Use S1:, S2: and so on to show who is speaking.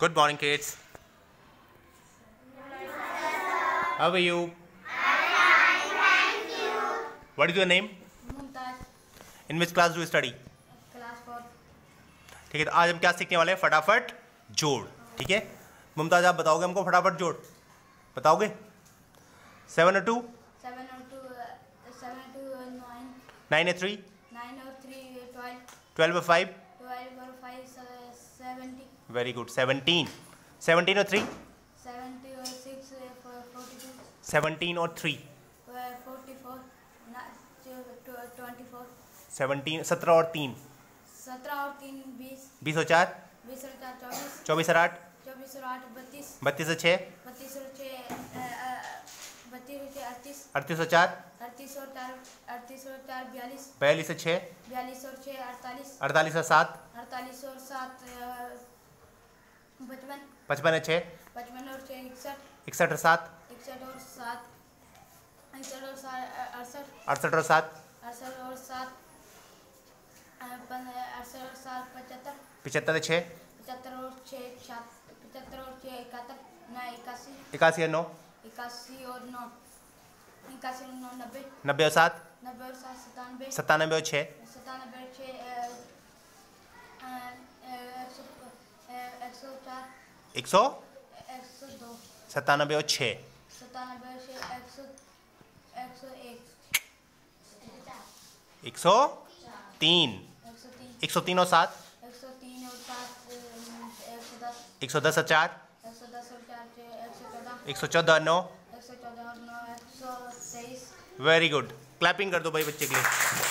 S1: Good morning, kids. How are you? What is your name?
S2: Mumtaz
S1: In which class do you study?
S2: Class four
S1: ठीक है तो आज हम क्या सीखने वाले हैं फटाफट जोड़ ठीक है मुमताज़ आप बताओगे हमको फटाफट जोड़ बताओगे सेवन और टू
S2: सेवन नाइन
S1: नाइन और थ्री
S2: थ्री ट्वेल्व
S1: ट्वेल्व और फाइव
S2: ट्वेल्व और five seventy
S1: very good seventeen seventeen और थ्री सेवनटीन और थ्री सेवनटीन सत्रह और तीन
S2: सत्रह और तीन बीस
S1: बीस और चार
S2: बीस और चार चौबीस
S1: चौबीस और आठ
S2: चौबीस और आठ बत्तीस
S1: बत्तीस और छः
S2: बत्तीस और छः बत्तीस और छः अड़तीस
S1: अड़तीस और चार
S2: अड़तीस और चार अड़तीस और चार बयालीस
S1: बयालीस और छः
S2: बयालीस और छः अड़तालीस
S1: अड़तालीस और सात
S2: अड़तालीस और सात पचपन।
S1: पचपन और छः?
S2: पचपन और छः इकसठ।
S1: इकसठ और सात?
S2: इकसठ और सात। इकसठ और अड़सठ।
S1: अड़सठ और सात?
S2: अड़सठ और सात। अड़सठ और सात पचहत्तर।
S1: पिचहत्तर और छः?
S2: पचहत्तर और छः पचहत्तर और छः इकहत्तर। नौ इक्यासी।
S1: इक्यासी और नौ?
S2: इक्यासी और नौ। इक्यासी और नौ नब्बे।
S1: नब्बे और सात?
S2: नब्बे और सात सतानवे
S1: सत्तानबे और छः?
S2: सतानबे एक सौ एक सौ दो
S1: सत्तानबे और छः
S2: एक सौ
S1: तीन
S2: एक सौ तीन
S1: और सात
S2: एक सौ दस
S1: और चार
S2: एक सौ चौदह
S1: नौ वेरी गुड क्लैपिंग कर दो भाई बच्चे के लिए.